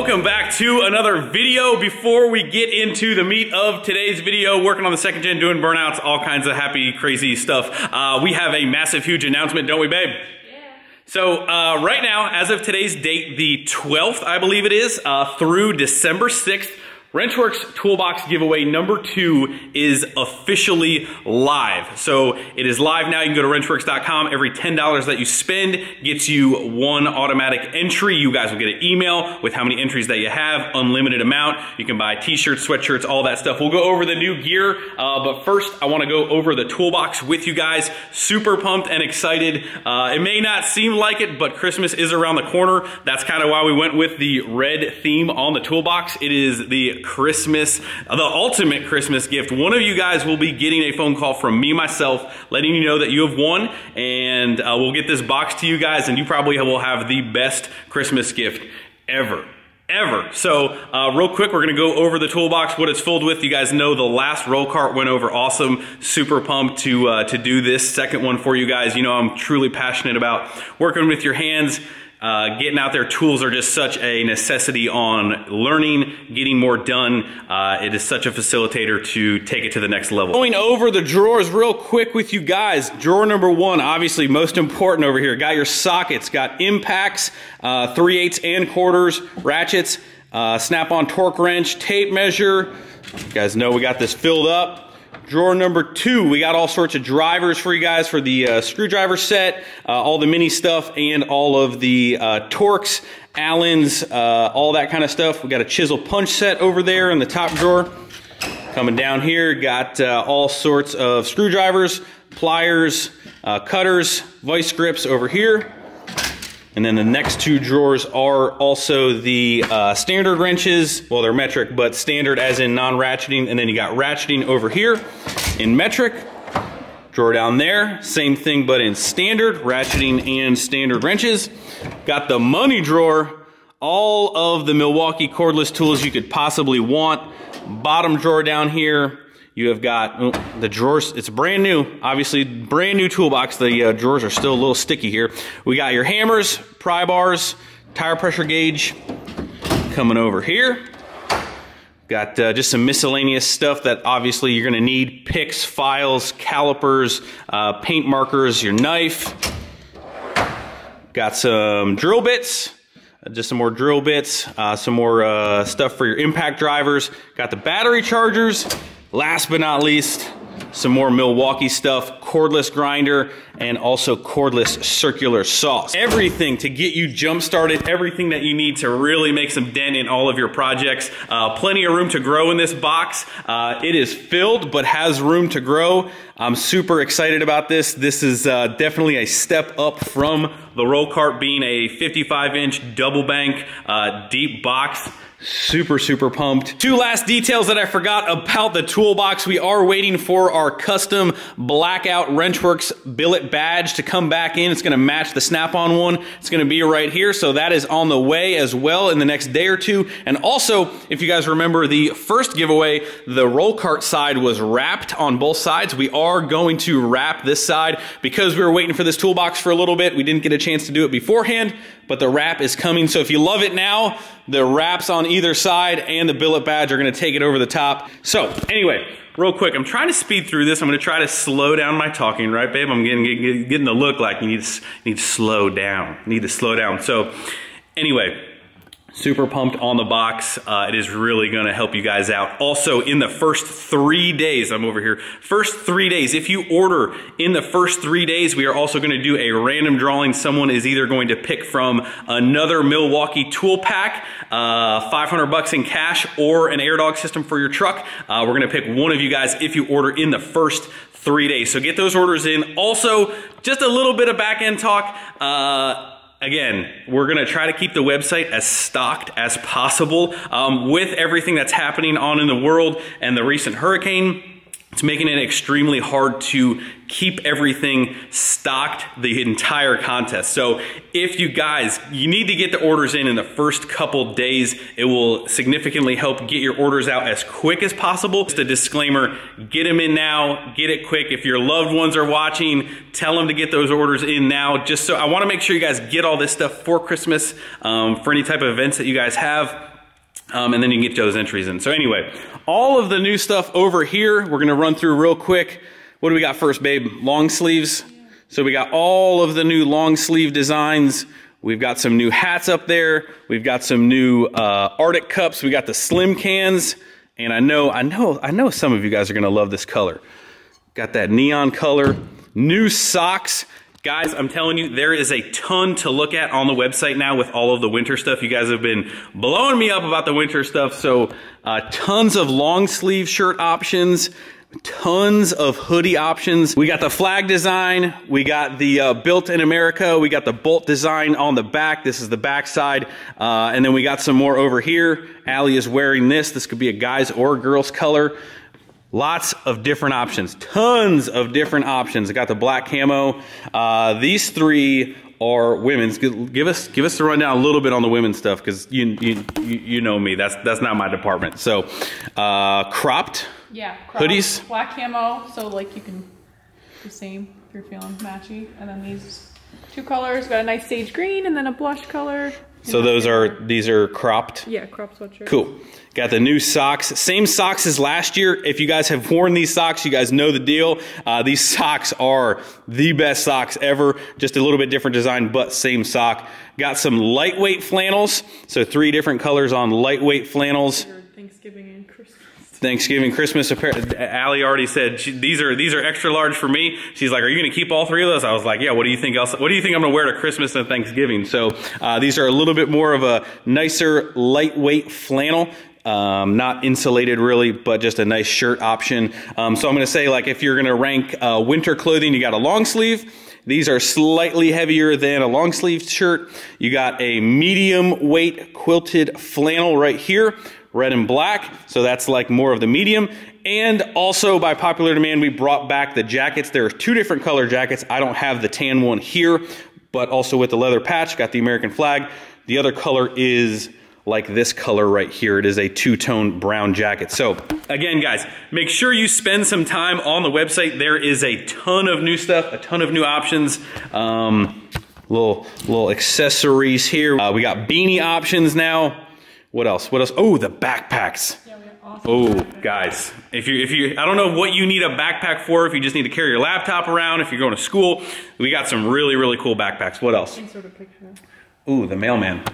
welcome back to another video. Before we get into the meat of today's video, working on the second gen, doing burnouts, all kinds of happy, crazy stuff, uh, we have a massive, huge announcement, don't we, babe? Yeah. So uh, right now, as of today's date, the 12th, I believe it is, uh, through December 6th, Wrenchworkz Toolbox giveaway number two is officially live. So it is live now. You can go to wrenchworkz.com. Every $10 that you spend gets you one automatic entry. You guys will get an email with how many entries that you have, unlimited amount. You can buy t-shirts, sweatshirts, all that stuff. We'll go over the new gear, uh, but first I wanna go over the toolbox with you guys. Super pumped and excited. Uh, it may not seem like it, but Christmas is around the corner. That's kind of why we went with the red theme on the toolbox. It is the Christmas, the ultimate Christmas gift. One of you guys will be getting a phone call from me myself, letting you know that you have won, and uh, we'll get this box to you guys, and you probably will have the best Christmas gift ever ever. So uh, real quick, we're gonna go over the toolbox, what it's filled with. You guys know the last roll cart went over awesome. Super pumped to, uh, to do this second one for you guys. You know I'm truly passionate about working with your hands, uh, getting out there, tools are just such a necessity on learning, getting more done. Uh, it is such a facilitator to take it to the next level. Going over the drawers real quick with you guys. Drawer number one, obviously most important over here. Got your sockets, got impacts, uh, 3 eighths and quarters, ratchets, uh, snap-on torque wrench, tape measure. You guys know we got this filled up. Drawer number two, we got all sorts of drivers for you guys for the uh, screwdriver set, uh, all the mini stuff, and all of the uh, Torx, Allens, uh, all that kind of stuff. We got a chisel punch set over there in the top drawer. Coming down here, got uh, all sorts of screwdrivers, pliers, uh, cutters, vice grips over here. And then the next two drawers are also the uh, standard wrenches. Well, they're metric, but standard as in non-ratcheting. And then you got ratcheting over here in metric. Drawer down there, same thing, but in standard, ratcheting and standard wrenches. Got the money drawer, all of the Milwaukee cordless tools you could possibly want. Bottom drawer down here, you have got oh, the drawers, it's brand new, obviously brand new toolbox. The uh, drawers are still a little sticky here. We got your hammers, pry bars, tire pressure gauge coming over here. Got uh, just some miscellaneous stuff that obviously you're gonna need. Picks, files, calipers, uh, paint markers, your knife. Got some drill bits, just some more drill bits, uh, some more uh, stuff for your impact drivers. Got the battery chargers, Last but not least, some more Milwaukee stuff, cordless grinder, and also cordless circular saws. Everything to get you jump started, everything that you need to really make some dent in all of your projects. Uh, plenty of room to grow in this box. Uh, it is filled, but has room to grow. I'm super excited about this. This is uh, definitely a step up from the roll cart being a 55 inch double bank uh, deep box. Super, super pumped. Two last details that I forgot about the toolbox. We are waiting for our custom blackout Wrenchworkz billet badge to come back in. It's gonna match the snap-on one. It's gonna be right here. So that is on the way as well in the next day or two. And also, if you guys remember the first giveaway, the roll cart side was wrapped on both sides. We are going to wrap this side because we were waiting for this toolbox for a little bit. We didn't get a chance to do it beforehand, but the wrap is coming. So if you love it now, the wraps on either side and the billet badge are gonna take it over the top. So anyway, real quick, I'm trying to speed through this. I'm gonna try to slow down my talking, right, babe? I'm getting, getting, getting the look like you need to, need to slow down. Need to slow down. So anyway, Super pumped on the box. Uh, it is really gonna help you guys out. Also, in the first three days, I'm over here, first three days, if you order in the first three days, we are also gonna do a random drawing. Someone is either going to pick from another Milwaukee tool pack, uh, 500 bucks in cash, or an AirDog system for your truck. Uh, we're gonna pick one of you guys if you order in the first three days. So get those orders in. Also, just a little bit of back end talk. Again, we're gonna try to keep the website as stocked as possible um, with everything that's happening on in the world and the recent hurricane. It's making it extremely hard to keep everything stocked the entire contest. So if you guys, you need to get the orders in in the first couple days. It will significantly help get your orders out as quick as possible. Just a disclaimer, get them in now, get it quick. If your loved ones are watching, tell them to get those orders in now. Just so I wanna make sure you guys get all this stuff for Christmas, um, for any type of events that you guys have. Um, and then you can get those entries in. So anyway, all of the new stuff over here, we're gonna run through real quick. What do we got first, babe? Long sleeves. So we got all of the new long sleeve designs. We've got some new hats up there. We've got some new uh, Arctic cups. We got the slim cans. And I know, I know, I know some of you guys are gonna love this color. Got that neon color. New socks. Guys, I'm telling you, there is a ton to look at on the website now with all of the winter stuff. You guys have been blowing me up about the winter stuff. So uh, tons of long sleeve shirt options, tons of hoodie options. We got the flag design. We got the uh, built in America. We got the bolt design on the back. This is the back side. Uh, and then we got some more over here. Allie is wearing this. This could be a guy's or girl's color. Lots of different options, tons of different options. I got the black camo. Uh, these three are women's. Give us give us the rundown a little bit on the women's stuff because you, you you know me. That's that's not my department. So, uh, cropped. Yeah. Cropped, hoodies. Black camo, so like you can the same if you're feeling matchy, and then these two colors. Got a nice sage green and then a blush color. So those are these are cropped. Yeah, crop sweatshirt. Cool. Got the new socks. Same socks as last year. If you guys have worn these socks, you guys know the deal. Uh, these socks are the best socks ever. Just a little bit different design, but same sock. Got some lightweight flannels. So three different colors on lightweight flannels. Thanksgiving and Christmas. Thanksgiving, Christmas. Allie already said she, these are these are extra large for me. She's like, "Are you going to keep all three of those?" I was like, "Yeah." What do you think else? What do you think I'm going to wear to Christmas and Thanksgiving? So uh, these are a little bit more of a nicer, lightweight flannel. Um, not insulated really, but just a nice shirt option. Um, so I'm going to say like if you're going to rank uh, winter clothing, you got a long sleeve. These are slightly heavier than a long sleeve shirt. You got a medium weight quilted flannel right here red and black, so that's like more of the medium. And also by popular demand, we brought back the jackets. There are two different color jackets. I don't have the tan one here, but also with the leather patch, got the American flag. The other color is like this color right here. It is a two-tone brown jacket. So again, guys, make sure you spend some time on the website. There is a ton of new stuff, a ton of new options. Um, little, little accessories here. Uh, we got beanie options now. What else? What else? Oh, the backpacks. Yeah, awesome oh, guys, if you if you I don't know what you need a backpack for. If you just need to carry your laptop around, if you're going to school, we got some really really cool backpacks. What else? Ooh, the mailman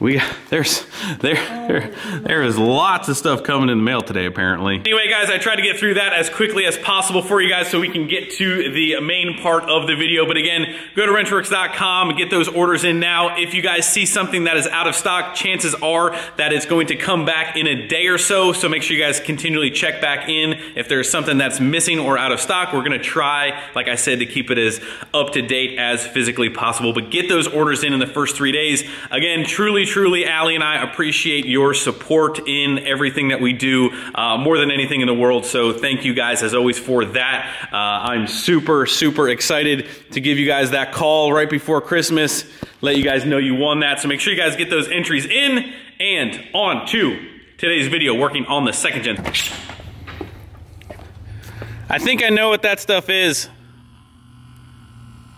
we there's there, there there is lots of stuff coming in the mail today apparently. Anyway guys, I tried to get through that as quickly as possible for you guys so we can get to the main part of the video. But again, go to wrenchworkz.com, get those orders in now. If you guys see something that is out of stock, chances are that it's going to come back in a day or so. So make sure you guys continually check back in. If there's something that's missing or out of stock, we're gonna try, like I said, to keep it as up to date as physically possible. But get those orders in in the first three days. Again, truly, truly, Allie and I appreciate your support in everything that we do uh, more than anything in the world. So thank you guys as always for that. Uh, I'm super, super excited to give you guys that call right before Christmas. Let you guys know you won that. So make sure you guys get those entries in and on to today's video working on the second gen. I think I know what that stuff is.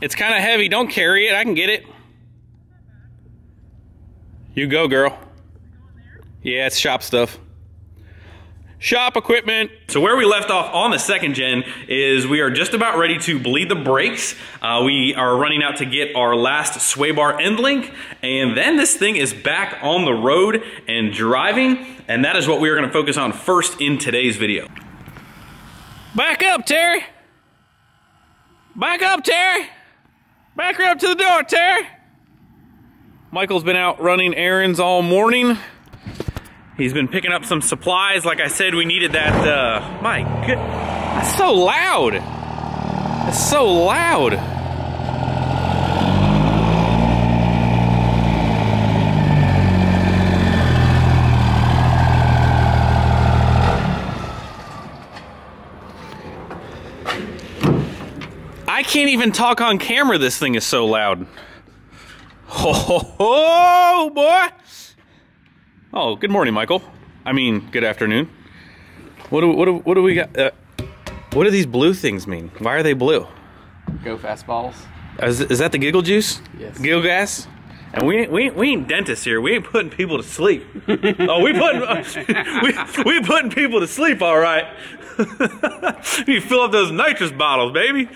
It's kind of heavy. Don't carry it. I can get it. You go, girl. Yeah, it's shop stuff. Shop equipment. So where we left off on the second gen is we are just about ready to bleed the brakes. Uh, we are running out to get our last sway bar end link, and then this thing is back on the road and driving, and that is what we are gonna focus on first in today's video. Back up, Terry. Back up, Terry. Back her up to the door, Terry. Michael's been out running errands all morning. He's been picking up some supplies. Like I said, we needed that, uh, my good, that's so loud. It's so loud. I can't even talk on camera. This thing is so loud. Ho, ho, ho, boy. Oh, good morning, Michael. I mean, good afternoon. What do, what do, what do we got? Uh, what do these blue things mean? Why are they blue? Go fast balls. Is, is that the giggle juice? Yes. Giggle gas? And we ain't, we ain't, we ain't dentists here. We ain't putting people to sleep. oh, we putting we, we putting people to sleep, all right. you fill up those nitrous bottles, baby.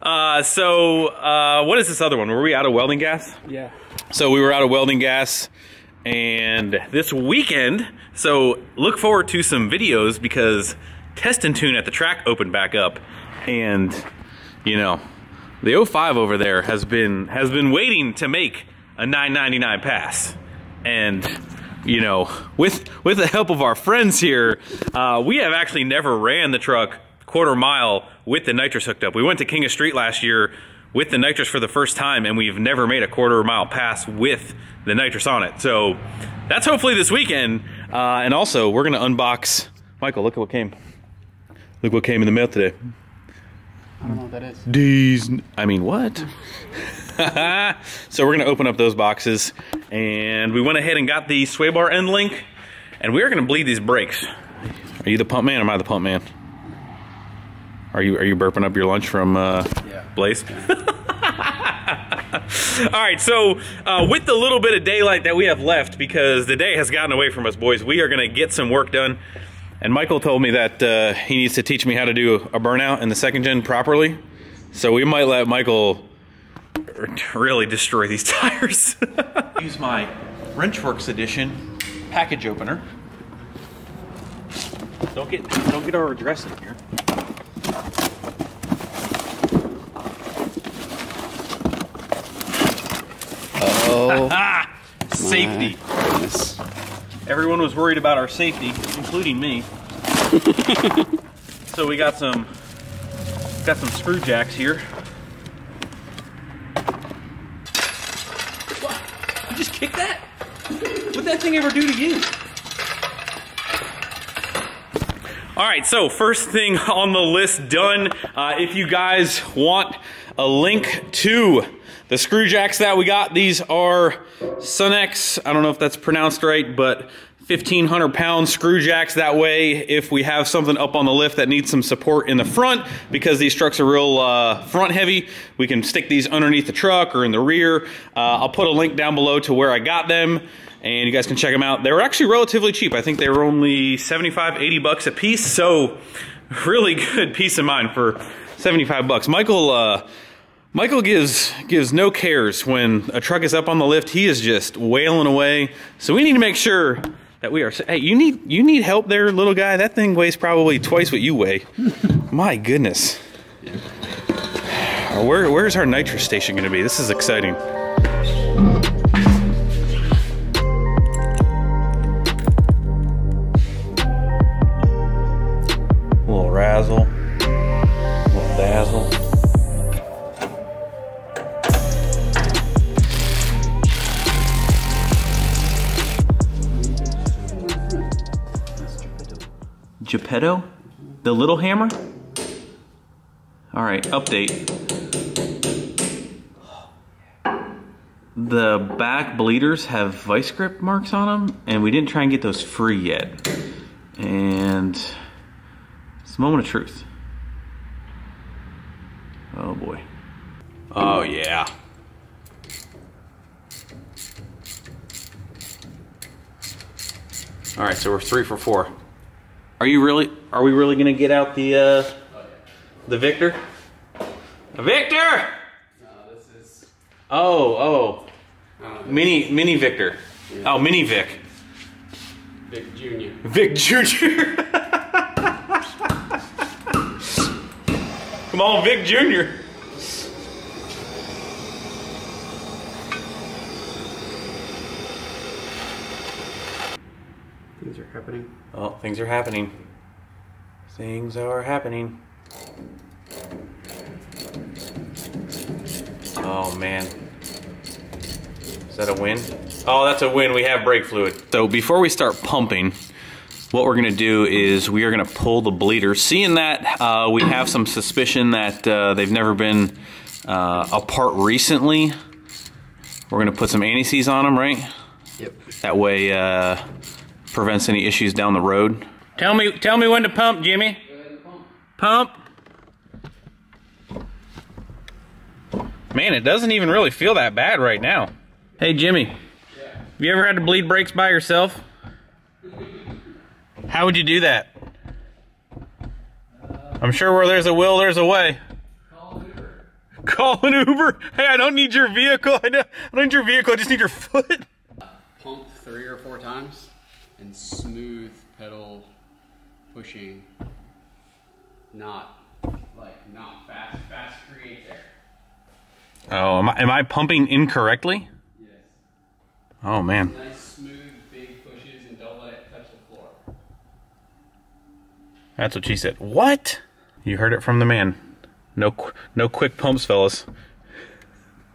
Uh, so, uh, what is this other one? Were we out of welding gas? Yeah. So we were out of welding gas, and this weekend. So look forward to some videos because Test and Tune at the track opened back up, and you know the 05 over there has been has been waiting to make a 999 pass, and you know with with the help of our friends here, uh, we have actually never ran the truck quarter mile with the nitrous hooked up. We went to King of Street last year with the nitrous for the first time, and we've never made a quarter mile pass with the nitrous on it. So that's hopefully this weekend. Uh, and also, we're gonna unbox. Michael, look at what came. Look what came in the mail today. I don't know what that is. These, I mean, what? so we're gonna open up those boxes, and we went ahead and got the sway bar end link, and we are gonna bleed these brakes. Are you the pump man? Or am I the pump man? Are you are you burping up your lunch from uh, Yeah. Blaze? All right, so uh, with the little bit of daylight that we have left, because the day has gotten away from us, boys, we are gonna get some work done. And Michael told me that uh, he needs to teach me how to do a burnout in the second gen properly. So we might let Michael really destroy these tires. Use my Wrenchworkz edition package opener. Don't get don't get our address in here. Oh. Ah, safety. Goodness. Everyone was worried about our safety, including me. so we got some got some screw jacks here. What? You just kicked that? What'd that thing ever do to you? All right, so first thing on the list done. Uh, if you guys want a link to the screw jacks that we got, these are Sunex. I don't know if that's pronounced right, but 1500 pound screw jacks. That way, if we have something up on the lift that needs some support in the front, because these trucks are real uh, front heavy, we can stick these underneath the truck or in the rear. Uh, I'll put a link down below to where I got them and you guys can check them out. They were actually relatively cheap. I think they were only 75, 80 bucks a piece. So really good peace of mind for 75 bucks. Michael, uh, Michael gives gives no cares when a truck is up on the lift. He is just wailing away. So we need to make sure that we are. Hey, you need you need help there, little guy. That thing weighs probably twice what you weigh. My goodness. Uh, where where's our nitrous station going to be? This is exciting. little razzle, Geppetto? The little hammer? All right, update. The back bleeders have vice grip marks on them, and we didn't try and get those free yet. And it's a moment of truth. Oh boy. Oh yeah. All right, so we're three for four. Are you really? Are we really gonna get out the uh, the Victor? Victor! No, this is. Oh, oh, mini mini Victor. Oh, mini Vic. Big Junior. Vic Jr. Come on, Vic Jr. Things are happening. Oh, things are happening. Things are happening. Oh man. Is that a win? Oh, that's a win. We have brake fluid. So before we start pumping, what we're gonna do is we are gonna pull the bleeder. Seeing that uh, we have some suspicion that uh, they've never been uh, apart recently. We're gonna put some anti-seize on them, right? Yep. That way, uh, prevents any issues down the road. Tell me, tell me when to pump, Jimmy. Pump. Man, it doesn't even really feel that bad right now. Hey, Jimmy. Yeah. Have you ever had to bleed brakes by yourself? How would you do that? I'm sure where there's a will, there's a way. Call an Uber. Hey, I don't need your vehicle. I don't I don't need your vehicle. I just need your foot. Pump three or four times and smooth pedal pushing. Not like not fast. Fast creates air. Oh, am I, am I pumping incorrectly? Yes. Oh man. Nice smooth big pushes and don't let it touch the floor. That's what she said. What? You heard it from the man. No, no quick pumps, fellas.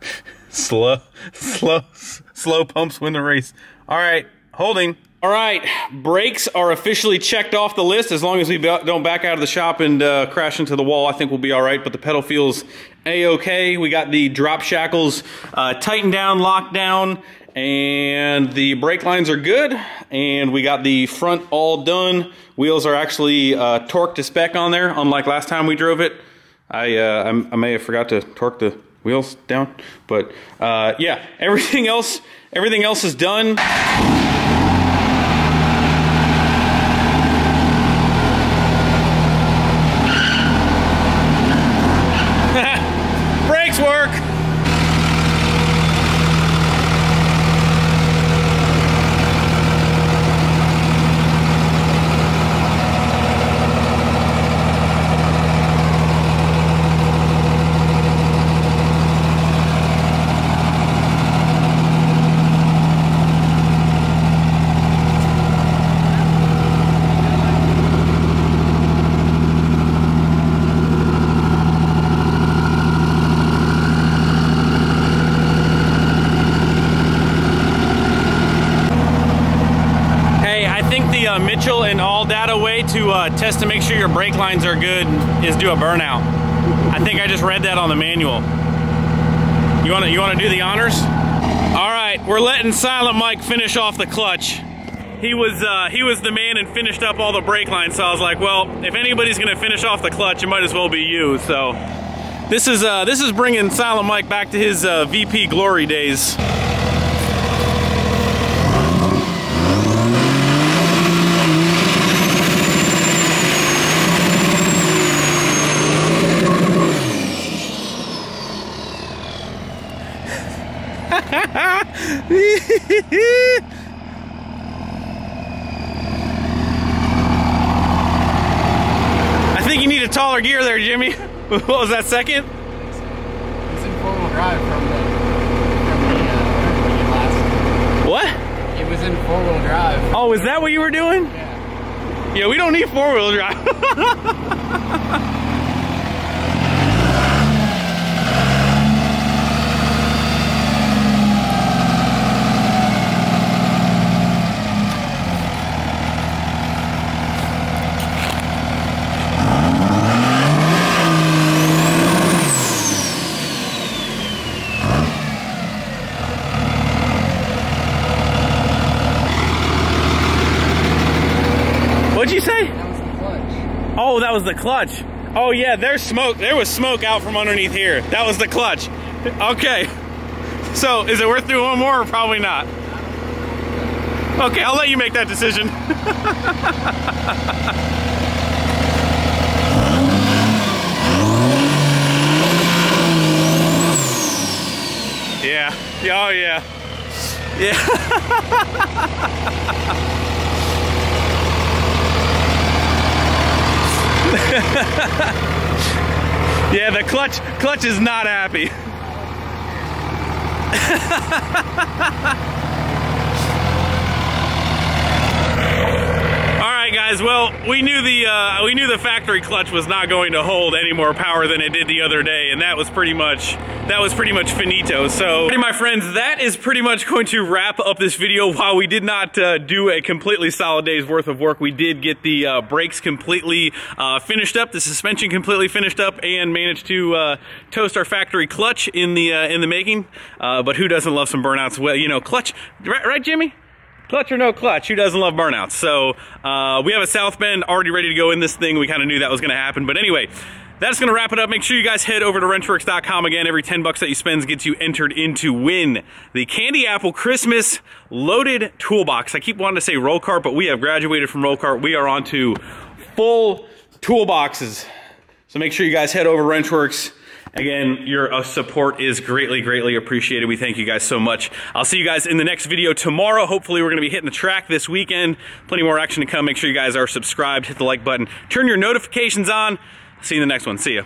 slow, slow, slow pumps win the race. All right, holding. All right, brakes are officially checked off the list. As long as we don't back out of the shop and uh, crash into the wall, I think we'll be all right. But the pedal feels a-okay. We got the drop shackles uh, tightened down, locked down, and the brake lines are good. And we got the front all done. Wheels are actually uh, torqued to spec on there, unlike last time we drove it. I, uh, I, I may have forgot to torque the wheels down, but uh, yeah, everything else, everything else is done. Brakes work. Hey, I think the uh, Mitchell and ALLDATA way to test to make sure your brake lines are good is do a burnout. I think I just read that on the manual. You want to you want to do the honors? All right, we're letting Silent Mike finish off the clutch. He was uh, he was the man and finished up all the brake lines. So I was like, well, if anybody's gonna finish off the clutch, it might as well be you. So this is uh, this is bringing Silent Mike back to his uh, VP glory days. I think you need a taller gear there, Jimmy. What was that second? It's in four wheel drive from the from the uh, last. What? It was in four wheel drive. Oh, is that what you were doing? Yeah. Yeah, we don't need four wheel drive. What'd you say? That was the clutch. Oh, that was the clutch. Oh yeah, there's smoke. There was smoke out from underneath here. That was the clutch. Okay. So, is it worth doing one more or probably not? Okay, I'll let you make that decision. yeah. Oh yeah. Yeah, the clutch clutch is not happy. right, guys, well, we knew the uh, we knew the factory clutch was not going to hold any more power than it did the other day, and that was pretty much that was pretty much finito. So, my friends, that is pretty much going to wrap up this video. While we did not uh, do a completely solid day's worth of work, we did get the uh, brakes completely uh, finished up, the suspension completely finished up, and managed to uh, toast our factory clutch in the uh, in the making. but who doesn't love some burnouts? Well, you know, clutch, right, right Jimmy? Clutch or no clutch, who doesn't love burnouts? So uh, we have a South Bend already ready to go in this thing. We kind of knew that was going to happen. But anyway, that's going to wrap it up. Make sure you guys head over to wrenchworkz.com again. Every 10 bucks that you spend gets you entered into win the Candy Apple Christmas loaded toolbox. I keep wanting to say roll cart, but we have graduated from roll cart. We are on to full toolboxes. So make sure you guys head over to Wrenchworkz Again, your uh, support is greatly, greatly appreciated. We thank you guys so much. I'll see you guys in the next video tomorrow. Hopefully, we're going to be hitting the track this weekend. Plenty more action to come. Make sure you guys are subscribed, hit the like button, turn your notifications on. See you in the next one. See ya.